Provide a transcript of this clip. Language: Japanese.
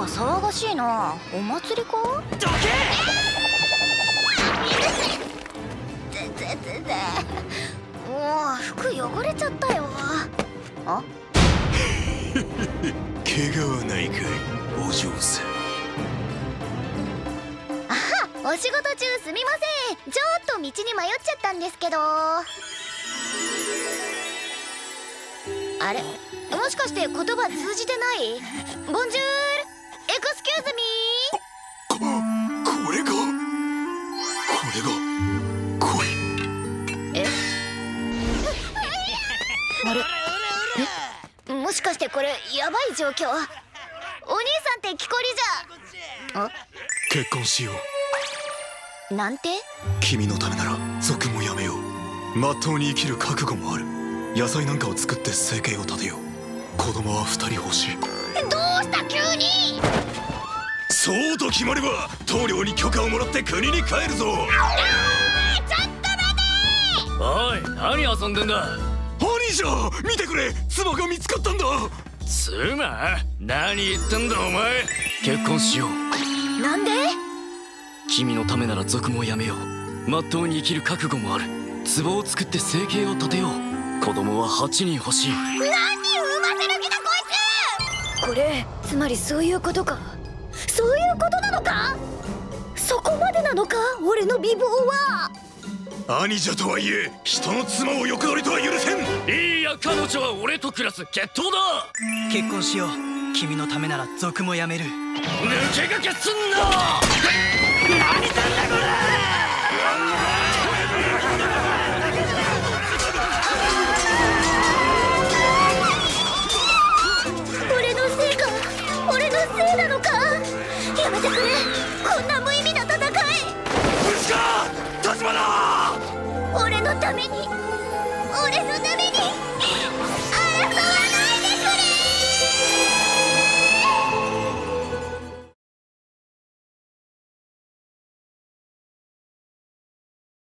か騒がしいな。お祭りか？どけぜぜぜぜもう服汚れちゃったよ。あ？怪我はないかい？お嬢さんお仕事中すみません。ちょっと道に迷っちゃったんですけど。あれ？もしかして言葉通じてない？ボンれが恋ーえ？あれ？もしかしてこれやばい状況？お兄さんって木こりじゃ？あ？結婚しよう。なんて？君のためなら族もやめよう。まっとうに生きる覚悟もある。野菜なんかを作って生計を立てよう。子供は二人欲しい。どうした？急にそうと決まれば棟梁に許可をもらって国に帰るぞ。おい何遊んでんだ？兄じゃ見てくれ。妻が見つかったんだ。妻？何言ってんだお前。結婚しよう。なんで？君のためなら族もやめよう。まっとうに生きる覚悟もある。壺を作って生計を立てよう。子供は8人欲しい。何人産ませる気だこいつ！これつまりそういうことかそういうことなのか？そこまでなのか？俺の美貌は。兄者とはいえ人の妻を横取りとは許せん。いいや彼女は俺と暮らす決闘だ。結婚しよう。君のためなら族もやめる。抜け駆けすんな。何なんだこれめに。俺の大